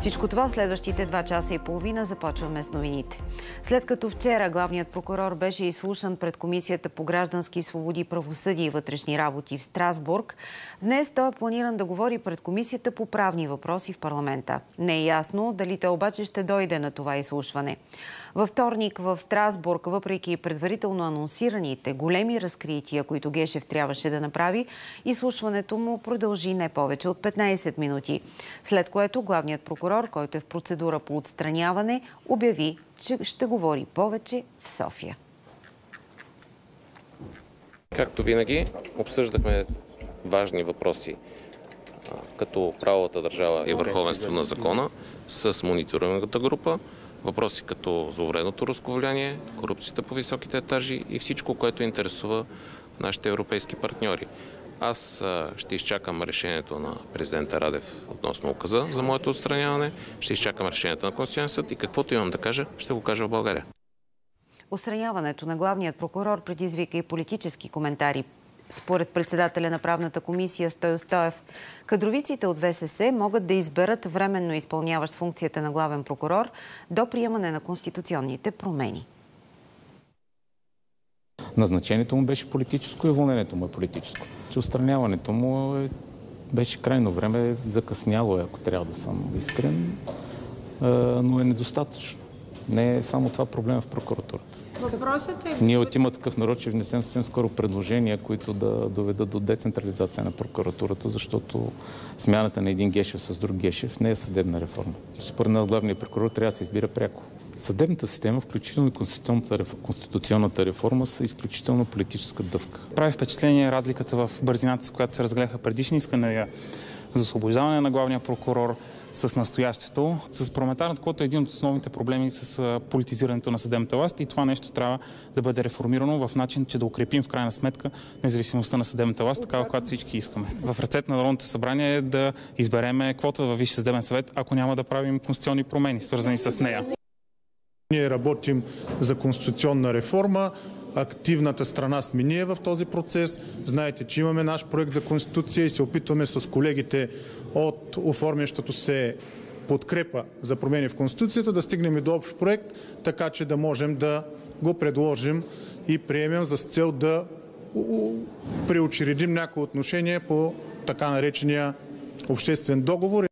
Всичко това в следващите два часа и половина започваме с новините. След като вчера главният прокурор беше изслушан пред Комисията по граждански свободи, правосъдие и вътрешни работи в Страсбург, днес той е планиран да говори пред Комисията по правни въпроси в парламента. Не е ясно дали той обаче ще дойде на това изслушване. Във вторник в Страсбург, въпреки предварително анонсираните големи разкрития, които Гешев трябваше да направи, изслушването му продължи не повече от 15 минути. След което главният прокурор, който е в процедура по отстраняване, обяви, че ще говори повече в София. Както винаги, обсъждахме важни въпроси като правовата държава и върховенство на закона с мониторинговата група, въпроси като зловредното руско влияние, корупцията по високите етажи и всичко, което интересува нашите европейски партньори. Аз ще изчакам решението на президента Радев относно указа за моето отстраняване, ще изчакам решението на Конституционен съд и каквото имам да кажа, ще го кажа в България. Остраняването на главният прокурор предизвика и политически коментари. Според председателя на правната комисия Стой Стоев, кадровиците от ВСС могат да изберат временно изпълняващ функцията на главен прокурор до приемане на конституционните промени. Назначението му беше политическо и уволнението му е политическо. Че устраняването му е, беше крайно време, закъсняло е, ако трябва да съм искрен, но е недостатъчно. Не е само това проблема в прокуратурата. Въпросът е... Ние от има такъв народ, че внесем съвсем скоро предложения, които да доведат до децентрализация на прокуратурата, защото смяната на един Гешев с друг Гешев не е съдебна реформа. Според нас главният прокурор трябва да се избира пряко. Съдебната система, включително и конституционната реформа, са изключително политическа дъвка. Прави впечатление разликата в бързината, с която се разгледаха предишни искания за освобождаване на главния прокурор, с настоящето. С парламентарната квота е един от основните проблеми с политизирането на съдебната власт и това нещо трябва да бъде реформирано в начин, че да укрепим в крайна сметка независимостта на съдебната власт, такава, която всички искаме. В ръцете на Народното събрание е да избереме квота във Висше съдебен съвет, ако няма да правим конституционни промени, свързани с нея. Ние работим за конституционна реформа. Активната страна сме ние в този процес. Знаете, че имаме наш проект за конституция и се опитваме с колегите от оформящото се подкрепа за промени в Конституцията да стигнем до общ проект, така че да можем да го предложим и приемем за цел да преочередим някои отношения по така наречения обществен договор.